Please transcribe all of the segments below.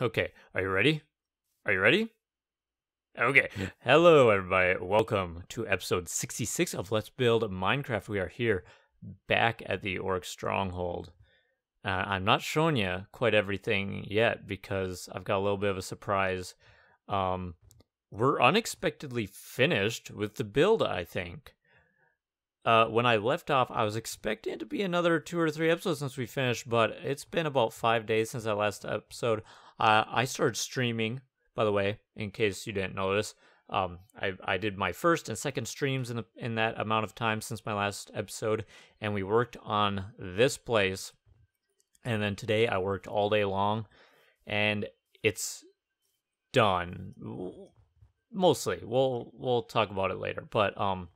Okay, are you ready? Are you ready? Okay. Hello, everybody. Welcome to episode 66 of Let's Build Minecraft. We are here back at the Orc Stronghold. Uh, I'm not showing you quite everything yet because I've got a little bit of a surprise. Um, we're unexpectedly finished with the build, I think. Uh, when I left off, I was expecting it to be another two or three episodes since we finished, but it's been about five days since that last episode. Uh, I started streaming, by the way, in case you didn't notice. Um, I I did my first and second streams in the, in that amount of time since my last episode, and we worked on this place. And then today I worked all day long, and it's done. Mostly, we'll we'll talk about it later. But um,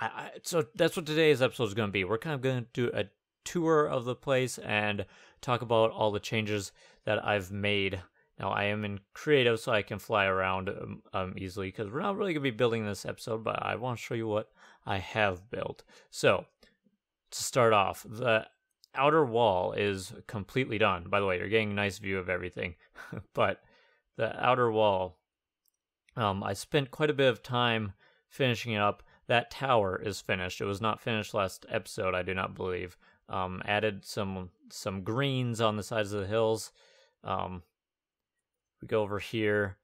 I, I so that's what today's episode is going to be. We're kind of going to do a tour of the place and talk about all the changes that I've made. Now I am in creative, so I can fly around um, um easily because we're not really going to be building this episode, but I want to show you what I have built. So to start off, the outer wall is completely done. By the way, you're getting a nice view of everything, but the outer wall, um, I spent quite a bit of time finishing it up. That tower is finished. It was not finished last episode, I do not believe. Um, added some some greens on the sides of the hills. Um, we go over here.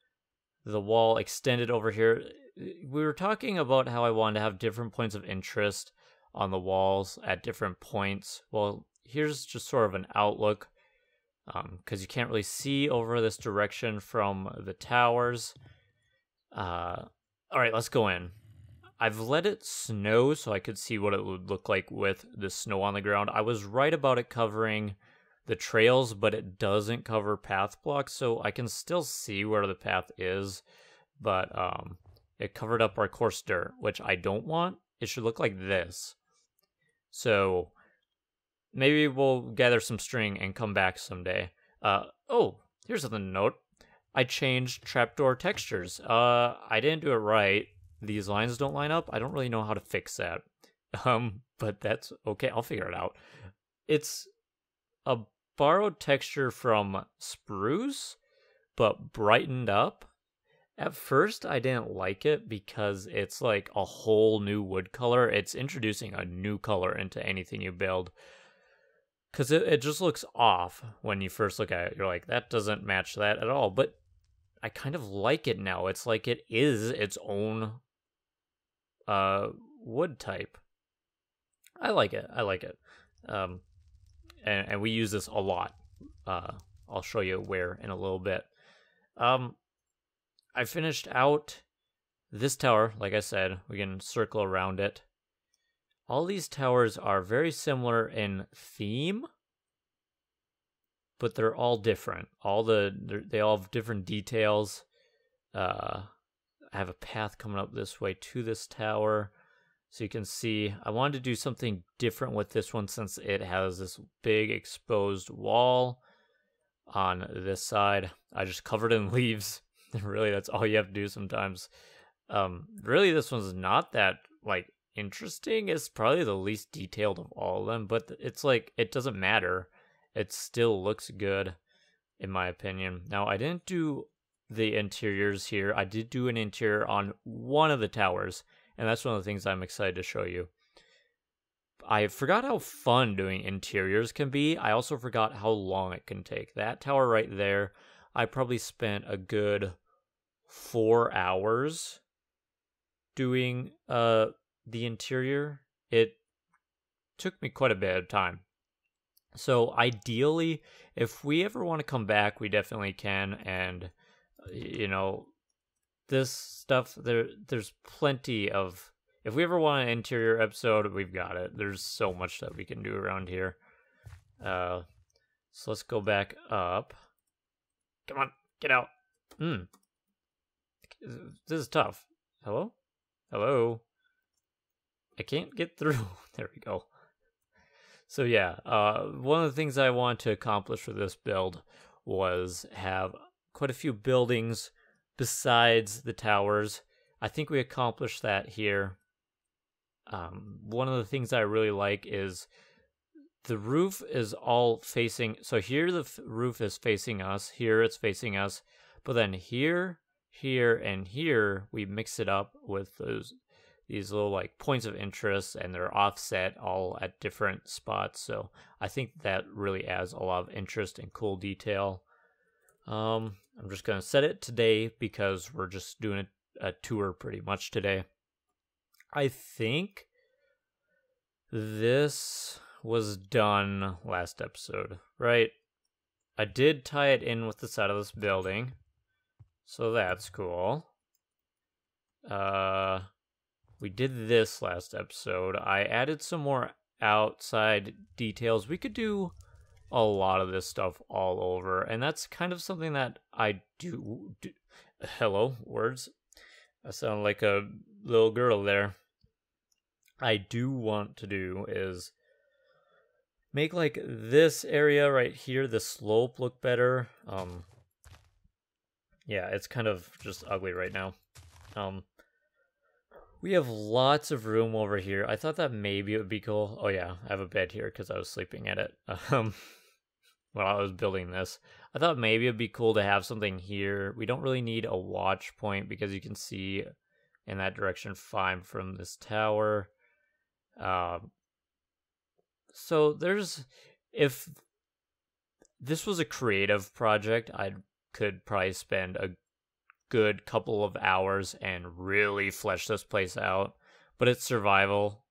The wall extended over here. We were talking about how I wanted to have different points of interest on the walls at different points. Well, here's just sort of an outlook because um, you can't really see over this direction from the towers. Uh, all right, let's go in. I've let it snow so I could see what it would look like with the snow on the ground. I was right about it covering the trails, but it doesn't cover path blocks, so I can still see where the path is, but um, it covered up our coarse dirt, which I don't want. It should look like this. So maybe we'll gather some string and come back someday. Uh, oh, here's another note. I changed trapdoor textures. Uh, I didn't do it right these lines don't line up. I don't really know how to fix that. Um, but that's okay. I'll figure it out. It's a borrowed texture from spruce, but brightened up. At first, I didn't like it because it's like a whole new wood color. It's introducing a new color into anything you build. Because it, it just looks off when you first look at it. You're like, that doesn't match that at all. But I kind of like it now. It's like it is its own uh, wood type. I like it. I like it. Um, and, and we use this a lot. Uh, I'll show you where in a little bit. Um, I finished out this tower. Like I said, we can circle around it. All these towers are very similar in theme, but they're all different. All the they all have different details. Uh, I have a path coming up this way to this tower. So you can see I wanted to do something different with this one since it has this big exposed wall on this side. I just covered in leaves. really, that's all you have to do sometimes. Um, really, this one's not that like interesting. It's probably the least detailed of all of them, but it's like it doesn't matter. It still looks good, in my opinion. Now, I didn't do the interiors here. I did do an interior on one of the towers, and that's one of the things I'm excited to show you. I forgot how fun doing interiors can be. I also forgot how long it can take. That tower right there, I probably spent a good four hours doing uh the interior. It took me quite a bit of time. So ideally, if we ever want to come back, we definitely can and you know, this stuff there there's plenty of if we ever want an interior episode, we've got it. There's so much that we can do around here. Uh so let's go back up. Come on, get out. Hmm. This is tough. Hello? Hello? I can't get through. there we go. So yeah, uh, one of the things I want to accomplish for this build was have quite a few buildings besides the towers. I think we accomplished that here. Um, one of the things I really like is the roof is all facing. So here the roof is facing us. Here it's facing us. But then here, here, and here we mix it up with those these little like points of interest, and they're offset all at different spots. So I think that really adds a lot of interest and cool detail. Um, I'm just gonna set it today because we're just doing a, a tour pretty much today. I think this was done last episode, right? I did tie it in with the side of this building. So that's cool. Uh we did this last episode. I added some more outside details. We could do a lot of this stuff all over, and that's kind of something that I do. do. Hello, words. I sound like a little girl there. I do want to do is make like this area right here, the slope look better. Um, yeah, it's kind of just ugly right now. Um, we have lots of room over here. I thought that maybe it would be cool. Oh yeah, I have a bed here because I was sleeping at it. Um, while I was building this, I thought maybe it'd be cool to have something here. We don't really need a watch point because you can see in that direction fine from this tower. Um, so there's if this was a creative project, I could probably spend a good couple of hours and really flesh this place out. But it's survival,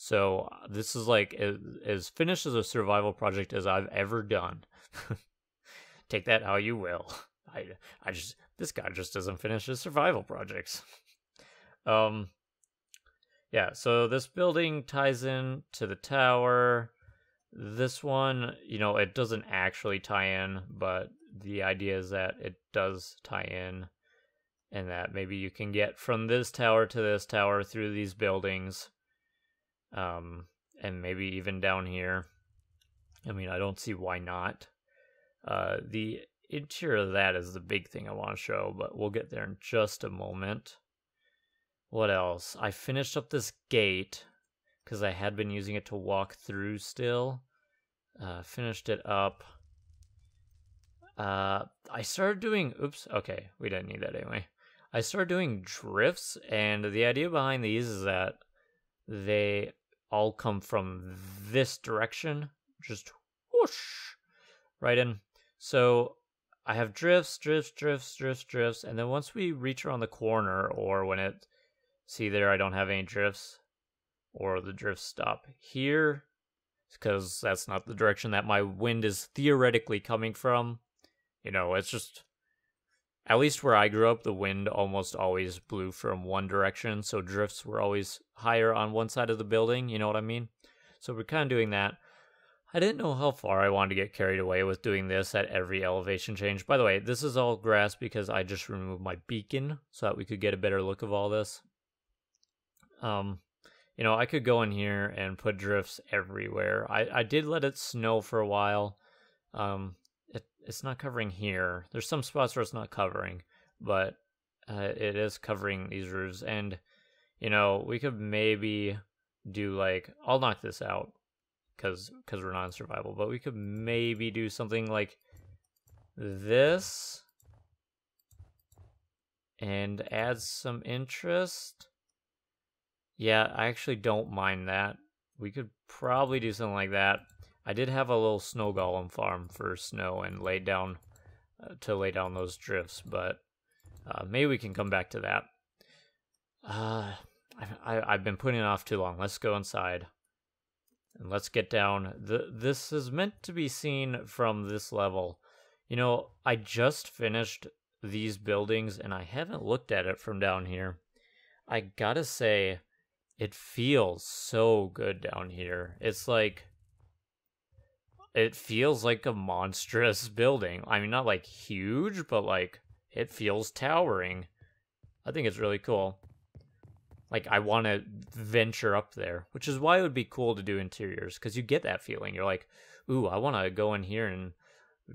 so this is like as, as finished as a survival project as I've ever done. Take that how you will. I I just this guy just doesn't finish his survival projects. um yeah, so this building ties in to the tower. This one, you know, it doesn't actually tie in, but the idea is that it does tie in and that maybe you can get from this tower to this tower through these buildings. Um and maybe even down here. I mean, I don't see why not. Uh the interior of that is the big thing I want to show, but we'll get there in just a moment. What else? I finished up this gate because I had been using it to walk through still. Uh, finished it up. Uh, I started doing. Oops. Okay, we didn't need that anyway. I started doing drifts, and the idea behind these is that they all come from this direction, just whoosh, right in. So I have drifts, drifts, drifts, drifts, drifts, and then once we reach around the corner, or when it See there, I don't have any drifts. Or the drifts stop here. Because that's not the direction that my wind is theoretically coming from. You know, it's just... At least where I grew up, the wind almost always blew from one direction. So drifts were always higher on one side of the building. You know what I mean? So we're kind of doing that. I didn't know how far I wanted to get carried away with doing this at every elevation change. By the way, this is all grass because I just removed my beacon so that we could get a better look of all this. Um, you know, I could go in here and put drifts everywhere. I, I did let it snow for a while. Um, it's not covering here. There's some spots where it's not covering, but uh, it is covering these roofs. And, you know, we could maybe do like, I'll knock this out because because we're not in survival, but we could maybe do something like this and add some interest. Yeah, I actually don't mind that. We could probably do something like that. I did have a little snow golem farm for snow and lay down uh, to lay down those drifts, but uh, maybe we can come back to that. Uh, I, I, have been putting it off too long. Let's go inside and let's get down. The, this is meant to be seen from this level. You know, I just finished these buildings and I haven't looked at it from down here. I gotta say, it feels so good down here. It's like it feels like a monstrous building. I mean, not like huge, but like it feels towering. I think it's really cool. Like I want to venture up there, which is why it would be cool to do interiors because you get that feeling. You're like, ooh, I want to go in here and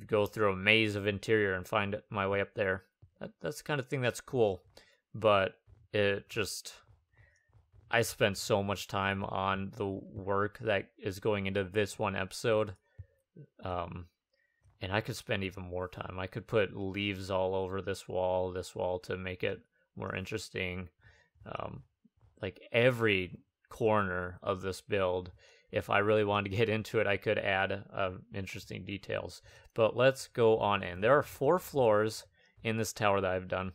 go through a maze of interior and find my way up there. That, that's the kind of thing that's cool, but it just I spent so much time on the work that is going into this one episode. Um, and I could spend even more time. I could put leaves all over this wall, this wall to make it more interesting. Um, like every corner of this build, if I really wanted to get into it, I could add uh, interesting details. But let's go on in. There are four floors in this tower that I've done,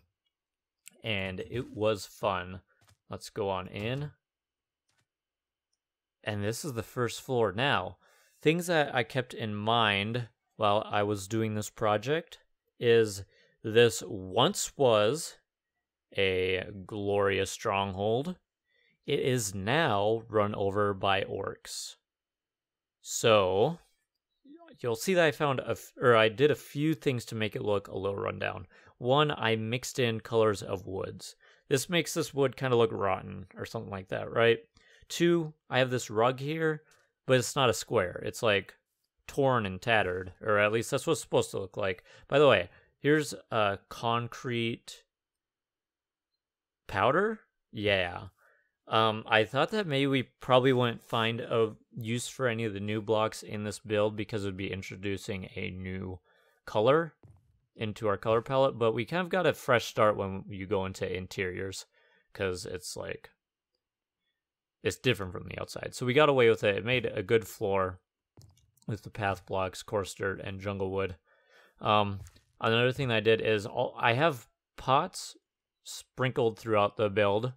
and it was fun. Let's go on in. And this is the first floor. Now, things that I kept in mind while I was doing this project is this once was a glorious stronghold. It is now run over by orcs. So, you'll see that I found or I did a few things to make it look a little rundown. One, I mixed in colors of woods. This makes this wood kind of look rotten or something like that, right? Two, I have this rug here, but it's not a square. It's like torn and tattered, or at least that's what it's supposed to look like. By the way, here's a concrete powder. Yeah. Um, I thought that maybe we probably wouldn't find a use for any of the new blocks in this build because it would be introducing a new color into our color palette, but we kind of got a fresh start when you go into interiors because it's like it's different from the outside. So we got away with it. It made a good floor with the path blocks, coarse dirt, and jungle wood. Um, another thing I did is all, I have pots sprinkled throughout the build.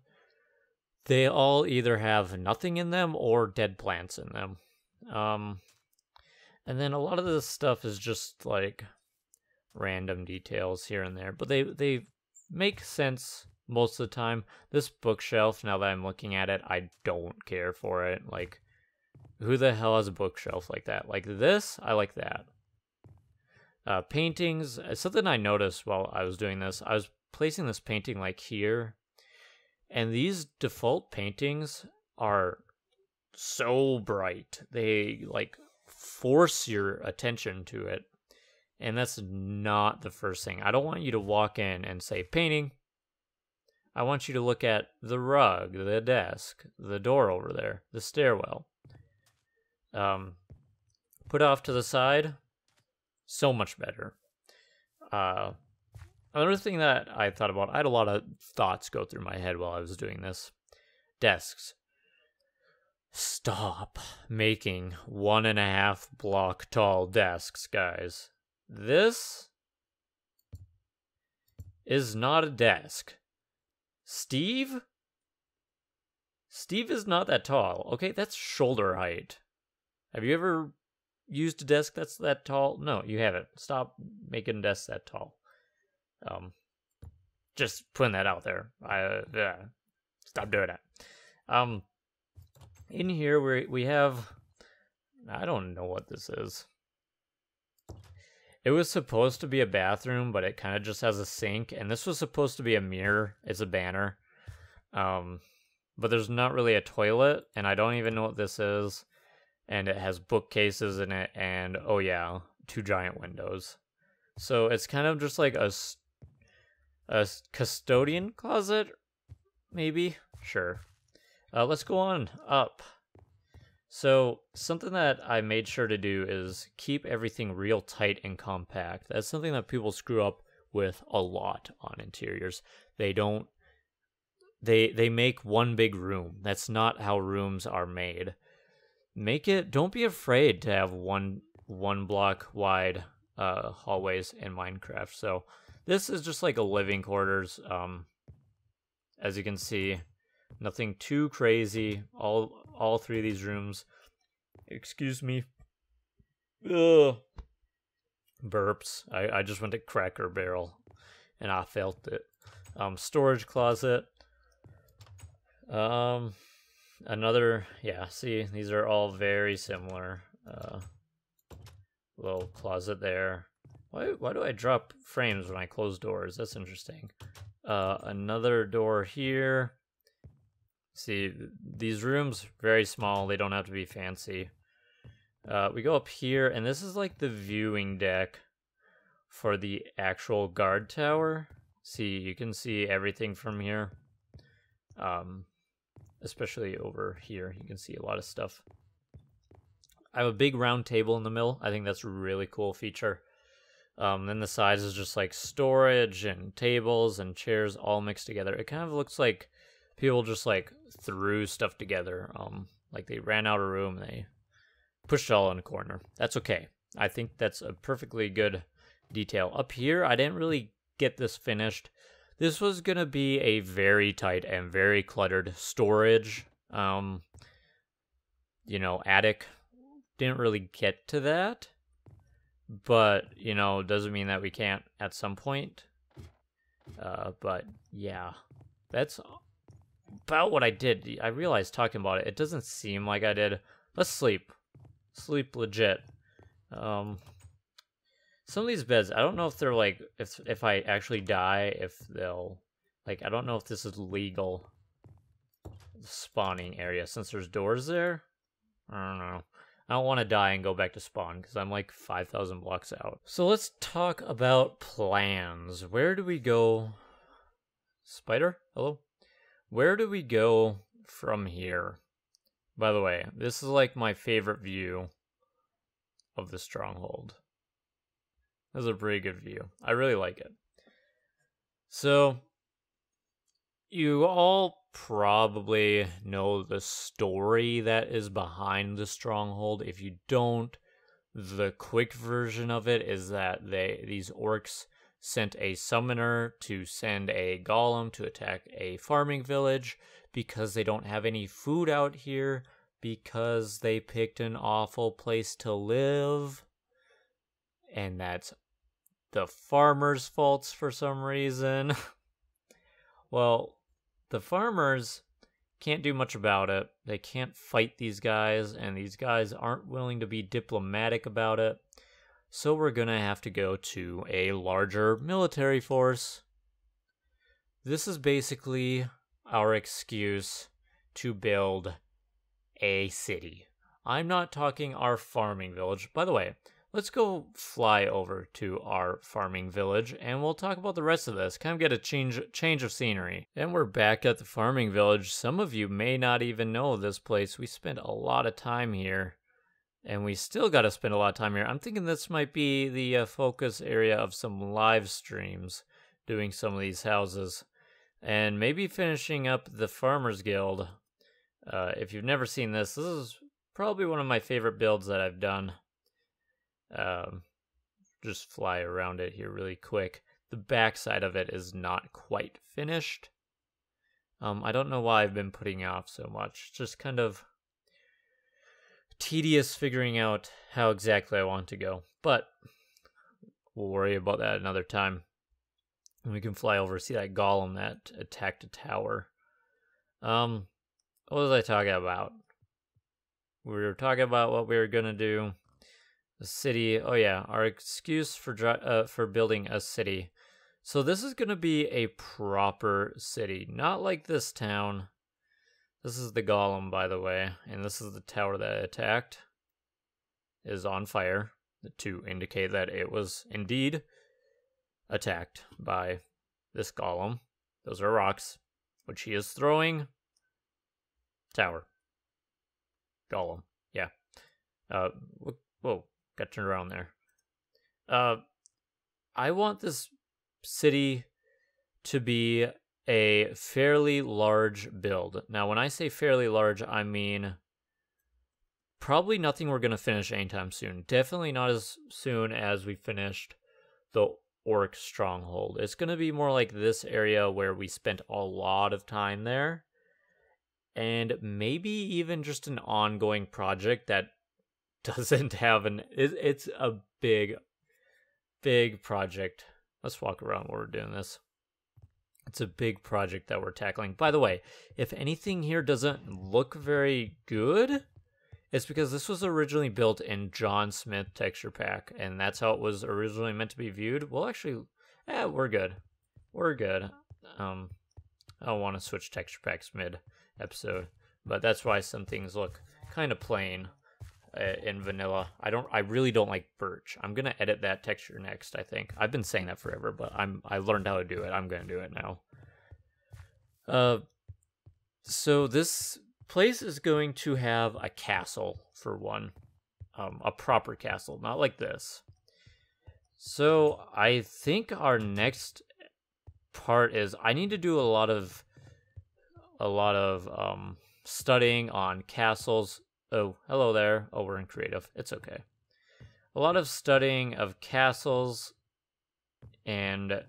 They all either have nothing in them or dead plants in them. Um, and then a lot of this stuff is just like random details here and there, but they they make sense most of the time. This bookshelf, now that I'm looking at it, I don't care for it. Like who the hell has a bookshelf like that? Like this, I like that. Uh, paintings, uh, something I noticed while I was doing this, I was placing this painting like here, and these default paintings are so bright. They like force your attention to it. And that's not the first thing. I don't want you to walk in and say painting. I want you to look at the rug, the desk, the door over there, the stairwell um, put off to the side, so much better. Uh, another thing that I thought about, I had a lot of thoughts go through my head while I was doing this. Desks. Stop making one and a half block tall desks, guys. This is not a desk. Steve? Steve is not that tall. Okay, that's shoulder height. Have you ever used a desk that's that tall? No, you haven't. Stop making desks that tall. Um, just putting that out there. I uh, yeah, stop doing that. Um, in here we we have. I don't know what this is. It was supposed to be a bathroom, but it kind of just has a sink, and this was supposed to be a mirror. It's a banner. Um, but there's not really a toilet, and I don't even know what this is and it has bookcases in it and oh yeah two giant windows so it's kind of just like a a custodian closet maybe sure uh, let's go on up so something that i made sure to do is keep everything real tight and compact that's something that people screw up with a lot on interiors they don't they they make one big room that's not how rooms are made make it don't be afraid to have one one block wide uh hallways in Minecraft. So this is just like a living quarters. Um as you can see, nothing too crazy. All all three of these rooms. Excuse me. Ugh. Burps. I, I just went to Cracker Barrel and I felt it. Um storage closet. Um another yeah see these are all very similar uh little closet there why why do i drop frames when i close doors that's interesting uh another door here see these rooms very small they don't have to be fancy uh we go up here and this is like the viewing deck for the actual guard tower see you can see everything from here um especially over here. You can see a lot of stuff. I have a big round table in the middle. I think that's a really cool feature. Um, then the sides is just like storage and tables and chairs all mixed together. It kind of looks like people just like threw stuff together. Um, like they ran out of room and they pushed it all in a corner. That's okay. I think that's a perfectly good detail. Up here, I didn't really get this finished. This was gonna be a very tight and very cluttered storage, um, you know, attic. Didn't really get to that but you know doesn't mean that we can't at some point uh but yeah that's about what i did i realized talking about it it doesn't seem like i did let's sleep sleep legit um some of these beds i don't know if they're like if if i actually die if they'll like i don't know if this is legal spawning area since there's doors there i don't know I don't want to die and go back to spawn because I'm like 5,000 blocks out. So let's talk about plans. Where do we go? Spider? Hello? Where do we go from here? By the way, this is like my favorite view of the stronghold. This is a pretty good view. I really like it. So, you all probably know the story that is behind the stronghold. If you don't, the quick version of it is that they these orcs sent a summoner to send a golem to attack a farming village because they don't have any food out here because they picked an awful place to live and that's the farmers' faults for some reason. well, the farmers can't do much about it. They can't fight these guys, and these guys aren't willing to be diplomatic about it. So we're gonna have to go to a larger military force. This is basically our excuse to build a city. I'm not talking our farming village. By the way, let's go fly over to our farming village and we'll talk about the rest of this. Kind of get a change change of scenery. And we're back at the farming village. Some of you may not even know this place. We spent a lot of time here. And we still got to spend a lot of time here. I'm thinking this might be the uh, focus area of some live streams doing some of these houses. And maybe finishing up the Farmers Guild. Uh, if you've never seen this, this is probably one of my favorite builds that I've done. Um, just fly around it here really quick. The backside of it is not quite finished. Um, I don't know why I've been putting off so much. Just kind of tedious figuring out how exactly I want to go. But we'll worry about that another time. And we can fly over, see that golem that attacked a tower. Um, what was I talking about? We were talking about what we were gonna do. The city. Oh yeah, our excuse for uh, for building a city. So this is to be a proper city, not like this town. This is the golem, by the way, and this is the tower that attacked. Is on fire to indicate that it was indeed attacked by this golem. Those are rocks, which he is throwing. Tower. Golem. Yeah. Uh, whoa. Got turned around there. Uh, I want this city to be a fairly large build. Now, when I say fairly large, I mean probably nothing we're going to finish anytime soon. Definitely not as soon as we finished the Orc Stronghold. It's going to be more like this area where we spent a lot of time there. And maybe even just an ongoing project that doesn't have an it, it's a big big project let's walk around while we're doing this it's a big project that we're tackling. By the way if anything here doesn't look very good it's because this was originally built in john smith texture pack and that's how it was originally meant to be viewed. Well actually eh, we're good. We're good. Um i don't want to switch texture packs mid episode but that's why some things look kind of plain uh, in vanilla. I don't. I really don't like birch. I'm gonna edit that texture next. I think I've been saying that forever, but I'm. I learned how to do it. I'm gonna do it now. Uh, So this place is going to have a castle for one, um, a proper castle, not like this. So I think our next part is I need to do a lot of a lot of um, studying on castles. Oh, hello there. Oh, we're in creative. It's okay. A lot of studying of castles and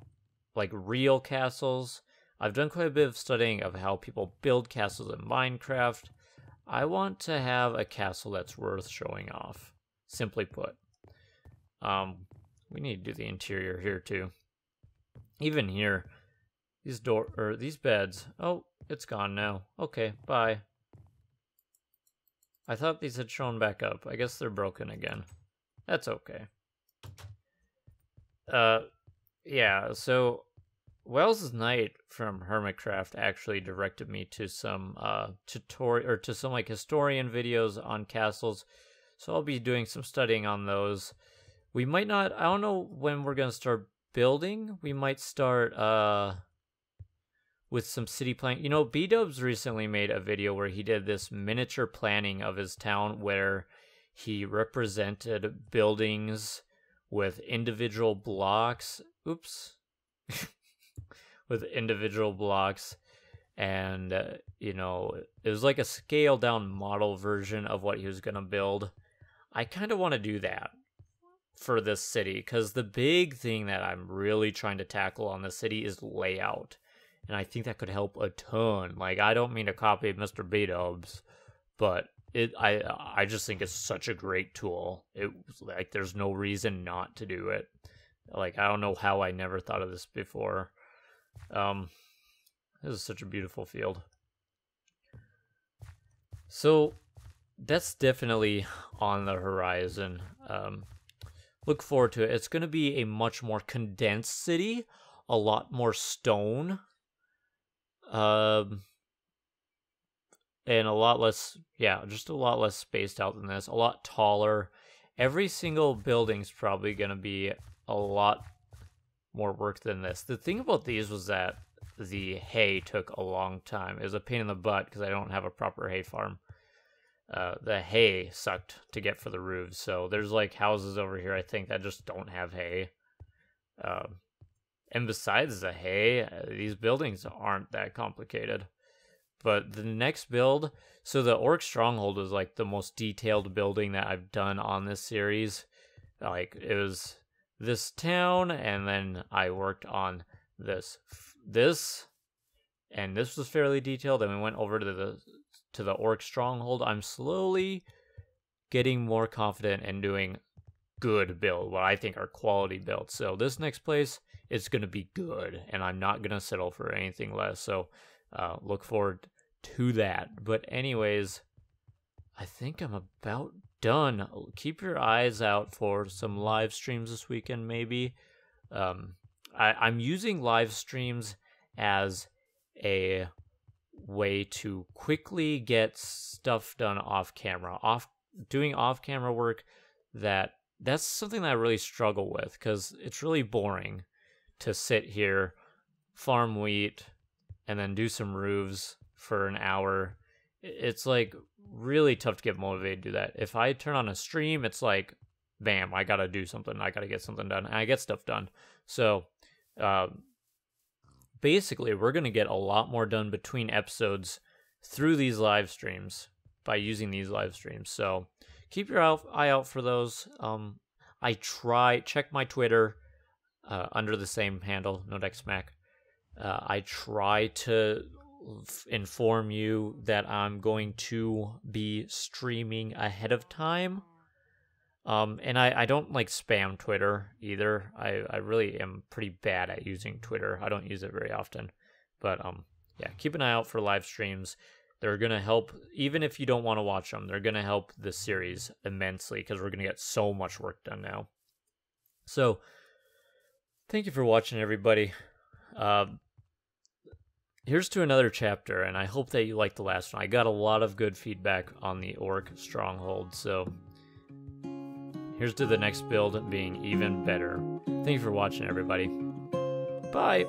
like real castles. I've done quite a bit of studying of how people build castles in Minecraft. I want to have a castle that's worth showing off. Simply put. Um, we need to do the interior here too. Even here, these door or these beds. Oh, it's gone now. Okay, bye. I thought these had shown back up. I guess they're broken again. That's okay. Uh, yeah. So Welsknight from Hermitcraft actually directed me to some uh tutorial or to some like historian videos on castles. So I'll be doing some studying on those. We might not I don't know when we're gonna start building. We might start uh with some city planning. You know, Bdubs recently made a video where he did this miniature planning of his town where he represented buildings with individual blocks. Oops. with individual blocks and uh, you know it was like a scaled down model version of what he was going to build i kind of want to do that for this city because the big thing that i'm really trying to tackle on this city is layout and i think that could help a ton like i don't mean to copy mr b-dubs but it i i just think it's such a great tool it like there's no reason not to do it like i don't know how i never thought of this before um, this is such a beautiful field. So that's definitely on the horizon. Um, look forward to it. It's going to be a much more condensed city, a lot more stone, um, and a lot less. Yeah, just a lot less spaced out than this. A lot taller. Every single building's probably going to be a lot more work than this. The thing about these was that the hay took a long time. It was a pain in the butt because I don't have a proper hay farm. Uh, the hay sucked to get for the roofs. So there's like houses over here, I think, that just don't have hay. Um, and besides the hay, uh, these buildings aren't that complicated. But the next build, so the Orc Stronghold was like the most detailed building that I've done on this series. Like it was this town, and then I worked on this this, and this was fairly detailed. Then we went over to the to the orc stronghold. I'm slowly getting more confident in doing good build, what I think are quality builds. So this next place is going to be good, and I'm not going to settle for anything less. So uh, look forward to that. But anyways, I think I'm about done. Keep your eyes out for some live streams this weekend, maybe. Um, I, I'm using live streams as a way to quickly get stuff done off camera, off doing off camera work that that's something that I really struggle with because it's really boring to sit here, farm wheat, and then do some roofs for an hour. It's like really tough to get motivated to do that. If I turn on a stream, it's like, bam, I gotta do something. I gotta get something done. And I get stuff done. So, uh, basically, we're gonna get a lot more done between episodes through these live streams by using these live streams. So, keep your eye out for those. Um, I try check my Twitter uh, under the same handle, NoDakSmack. Uh, I try to inform you that I'm going to be streaming ahead of time. Um, and I, I don't like spam Twitter either. I, I really am pretty bad at using Twitter. I don't use it very often. But um, yeah, keep an eye out for live streams. They're going to help, even if you don't want to watch them, they're going to help the series immensely because we're going to get so much work done now. So, thank you for watching, everybody. Uh, here's to another chapter, and I hope that you liked the last one. I got a lot of good feedback on the Orc Stronghold, so here's to the next build being even better. Thank you for watching, everybody. Bye!